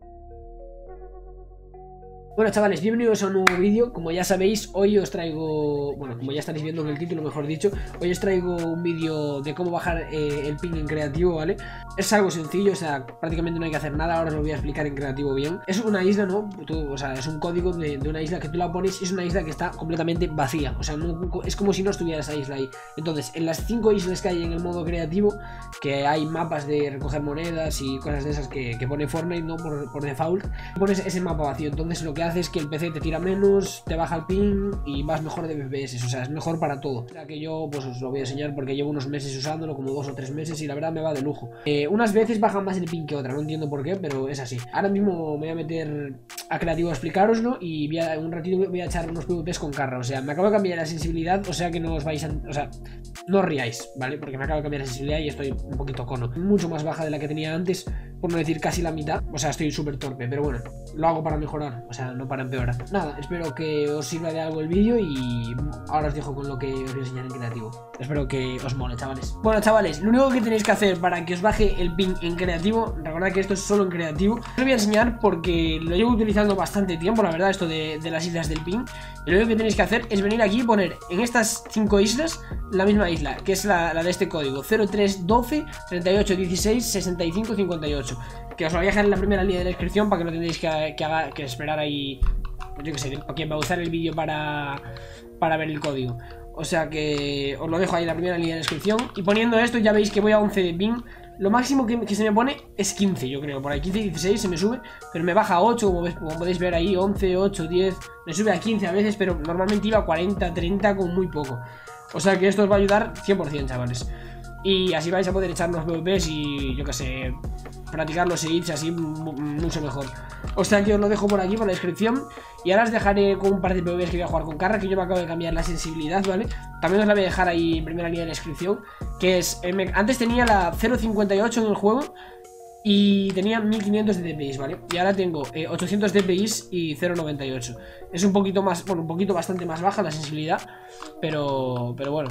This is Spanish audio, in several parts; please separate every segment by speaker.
Speaker 1: Thank you. Bueno chavales, bienvenidos a un nuevo vídeo Como ya sabéis, hoy os traigo Bueno, como ya estaréis viendo en el título, mejor dicho Hoy os traigo un vídeo de cómo bajar eh, el ping en creativo, ¿vale? Es algo sencillo, o sea, prácticamente no hay que hacer nada Ahora os lo voy a explicar en creativo bien Es una isla, ¿no? o sea, es un código de, una isla que tú la pones Es una isla que está completamente vacía O sea, es como si no estuviera esa isla ahí Entonces, en las cinco islas que hay en el modo creativo Que hay mapas de recoger monedas y cosas de esas que, pone Fortnite, ¿no? Por, default Pones ese mapa vacío Entonces lo que haces que el PC te tira menos, te baja el ping y vas mejor de FPS, o sea, es mejor para todo. O sea que yo pues os lo voy a enseñar porque llevo unos meses usándolo, como dos o tres meses y la verdad me va de lujo. Eh, unas veces baja más el ping que otra, no entiendo por qué, pero es así. Ahora mismo me voy a meter a creativo a explicaroslo y voy a, un ratito voy a echar unos PvPs con carra, o sea, me acabo de cambiar la sensibilidad, o sea que no os vais a... o sea, no os riáis, ¿vale? Porque me acabo de cambiar la sensibilidad y estoy un poquito cono. Mucho más baja de la que tenía antes, por no decir casi la mitad. O sea, estoy súper torpe, pero bueno, lo hago para mejorar, o sea, no para empeorar. Nada, espero que os sirva de algo el vídeo y ahora os dejo con lo que os voy a enseñar en creativo. Espero que os mole, chavales. Bueno, chavales, lo único que tenéis que hacer para que os baje el ping en creativo, recordad que esto es solo en creativo, os lo voy a enseñar porque lo llevo utilizando bastante tiempo, la verdad, esto de, las islas del ping. Y lo único que tenéis que hacer es venir aquí y poner en estas cinco islas la misma isla, que es la, la de este código, 0312 38 16 65 58 que os lo voy a dejar en la primera línea de la descripción para que no tendréis que, que, esperar ahí, yo que sé, a quien va a usar el vídeo para, para ver el código. O sea que os lo dejo ahí en la primera línea de descripción. Y poniendo esto ya veis que voy a 11 de ping. Lo máximo que, se me pone es 15, yo creo. Por ahí 15 y 16 se me sube. Pero me baja a 8, como, como, podéis ver ahí. 11, 8, 10. Me sube a 15 a veces, pero normalmente iba a 40, 30 con muy poco. O sea que esto os va a ayudar 100%, chavales. Y así vais a poder echar los PvPs y yo que sé, practicar los edits así mucho mejor. O sea que os lo dejo por aquí, por la descripción. Y ahora os dejaré con un par de PvPs que voy a jugar con Carra, que yo me acabo de cambiar la sensibilidad, ¿vale? También os la voy a dejar ahí en primera línea de descripción. Que es, eh, antes tenía la 0.58 en el juego y tenía 1500 de DPI, ¿vale? Y ahora tengo 800 eh, DPI y 0.98 Es un poquito más, bueno, un poquito bastante más baja la sensibilidad Pero, pero bueno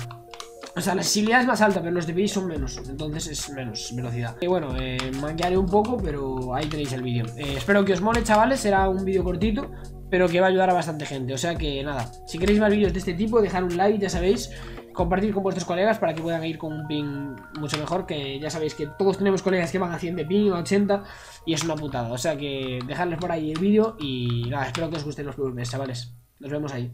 Speaker 1: o sea, la sensibilidad es más alta, pero los DPI son menos Entonces es menos velocidad. Y bueno, eh, manquearé un poco, pero ahí tenéis el vídeo. Eh, Espero que os mole, chavales Será un vídeo cortito, pero que va a ayudar a bastante gente O sea que nada, si queréis más vídeos de este tipo Dejar un like, ya sabéis Compartir con vuestros colegas para que puedan ir con un ping mucho mejor Que ya sabéis que todos tenemos colegas que van a 100 de ping, a 80 Y es una putada, o sea que dejadles por ahí el vídeo Y nada, espero que os gusten los PvPs, chavales. Nos vemos ahí